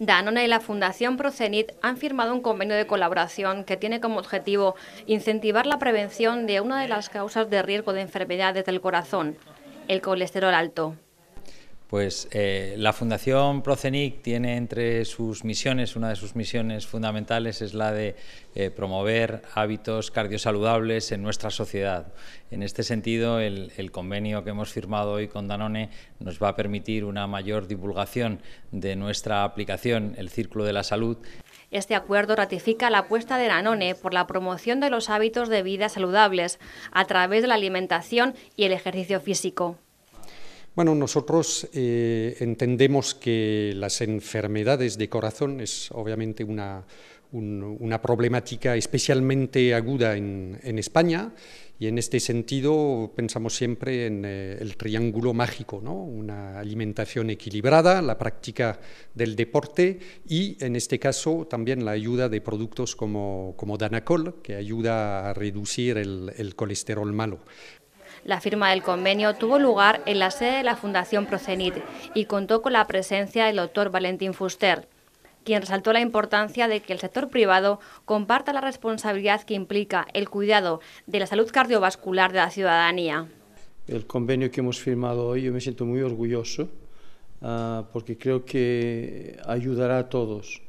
Danone y la Fundación Procenit han firmado un convenio de colaboración que tiene como objetivo incentivar la prevención de una de las causas de riesgo de enfermedades del corazón, el colesterol alto. Pues eh, la Fundación Procenic tiene entre sus misiones, una de sus misiones fundamentales es la de eh, promover hábitos cardiosaludables en nuestra sociedad. En este sentido, el, el, convenio que hemos firmado hoy con Danone nos va a permitir una mayor divulgación de nuestra aplicación, el Círculo de la Salud. Este acuerdo ratifica la apuesta de Danone por la promoción de los hábitos de vida saludables a través de la alimentación y el ejercicio físico. Bueno, nosotros eh, entendemos que las enfermedades de corazón es obviamente una, un, una problemática especialmente aguda en, España y en este sentido pensamos siempre en eh, el triángulo mágico, ¿no? una alimentación equilibrada, la práctica del deporte y en este caso también la ayuda de productos como, como Danacol que ayuda a reducir el colesterol malo. La firma del convenio tuvo lugar en la sede de la Fundación Procenit y contó con la presencia del doctor Valentín Fuster, quien resaltó la importancia de que el sector privado comparta la responsabilidad que implica el cuidado de la salud cardiovascular de la ciudadanía. El convenio que hemos firmado hoy yo me siento muy orgulloso uh, porque creo que ayudará a todos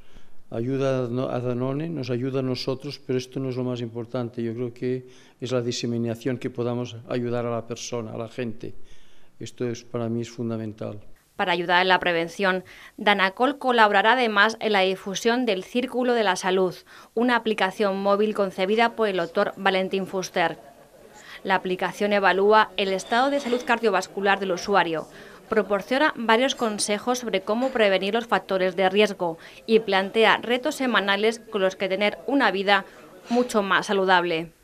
ayuda a Danone, nos ayuda a nosotros, pero esto no es lo más importante. Yo creo que es la diseminación que podamos ayudar a la persona, a la gente. Esto es, para mí es fundamental. Para ayudar en la prevención, Danacol colaborará además en la difusión del Círculo de la Salud, una aplicación móvil concebida por el doctor Valentín Fuster. La aplicación evalúa el estado de salud cardiovascular del usuario, proporciona varios consejos sobre cómo prevenir los factores de riesgo y plantea retos semanales con los que tener una vida mucho más saludable.